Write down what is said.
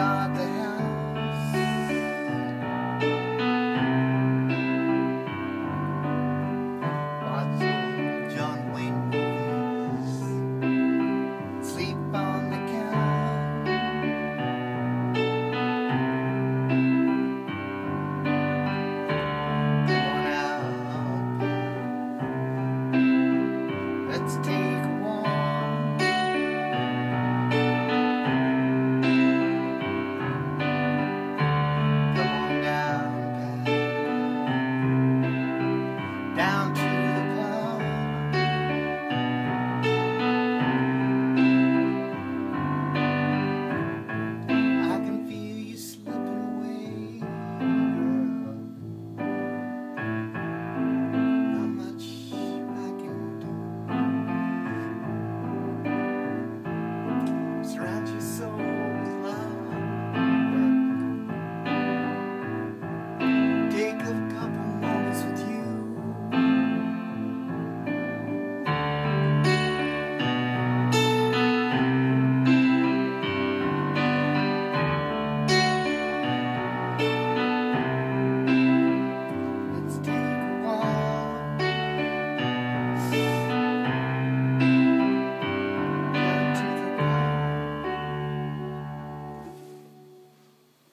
got the house. Watching John Wayne movies, sleep on the couch. Going out, let's take.